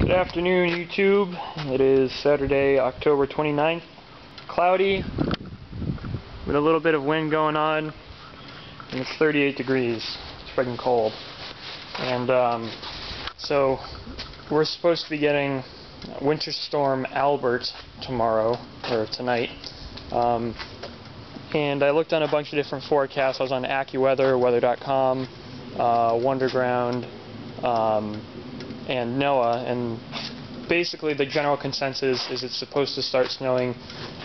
Good afternoon, YouTube. It is Saturday, October 29th. Cloudy, with a little bit of wind going on, and it's 38 degrees. It's freaking cold. And, um, so, we're supposed to be getting Winter Storm Alfred tomorrow, or tonight. Um, and I looked on a bunch of different forecasts. I was on AccuWeather, Weather.com, uh, Wunderground, um, and NOAA, and basically the general consensus is it's supposed to start snowing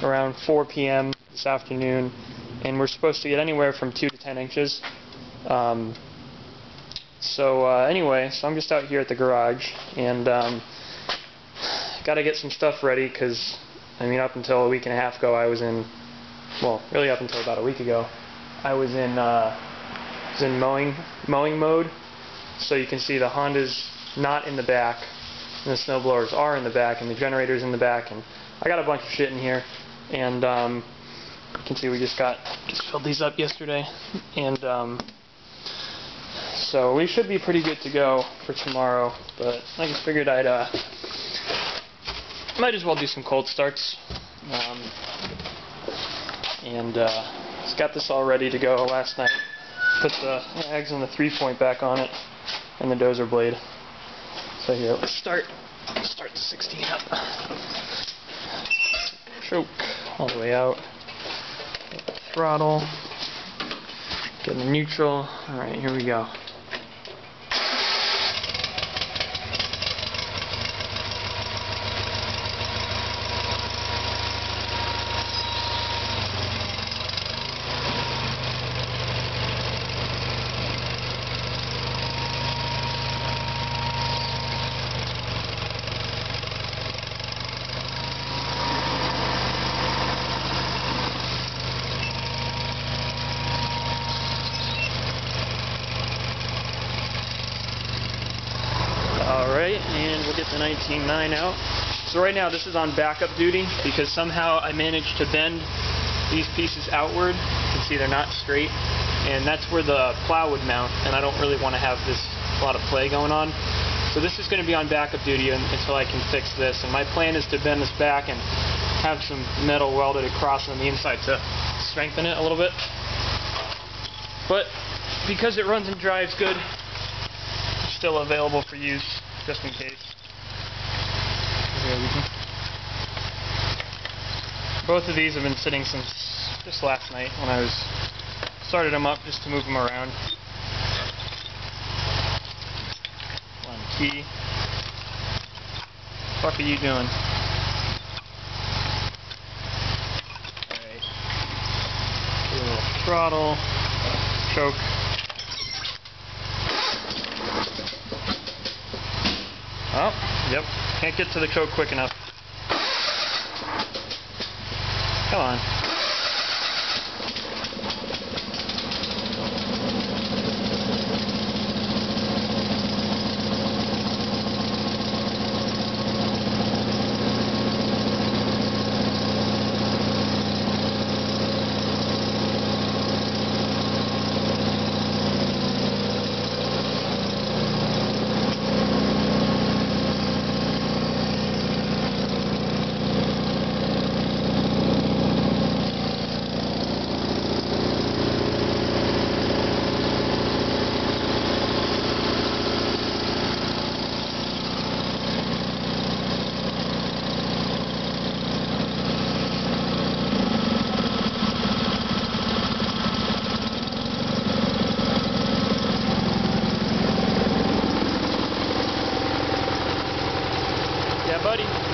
around 4 p.m. this afternoon, and we're supposed to get anywhere from 2 to 10 inches. Um, so uh, anyway, so I'm just out here at the garage, and um, got to get some stuff ready because, I mean, up until a week and a half ago, I was in, well, really up until about a week ago, I was in, uh, was in mowing mowing mode. So you can see the Honda's not in the back, and the snowblowers are in the back, and the generator's in the back, and I got a bunch of shit in here, and um, you can see we just got just filled these up yesterday, and um, so we should be pretty good to go for tomorrow. But I just figured I'd uh, might as well do some cold starts, um, and uh, just got this all ready to go last night. Put the mags and the three point back on it, and the dozer blade. So here, let's start. Start the 16 up. Choke all the way out. Throttle. Get the neutral. All right, here we go. Alright, and we'll get the 19.9 out. So right now this is on backup duty because somehow I managed to bend these pieces outward. You can see they're not straight. And that's where the plow would mount, and I don't really want to have this a lot of play going on. So this is going to be on backup duty until I can fix this. And my plan is to bend this back and have some metal welded across on the inside to strengthen it a little bit. But because it runs and drives good, it's still available for use, just in case. Both of these have been sitting since just last night when I was started them up just to move them around. One key. Fuck are you doing? Alright. A little throttle, choke. Oh, yep. Can't get to the choke quick enough. Come on. Buddy.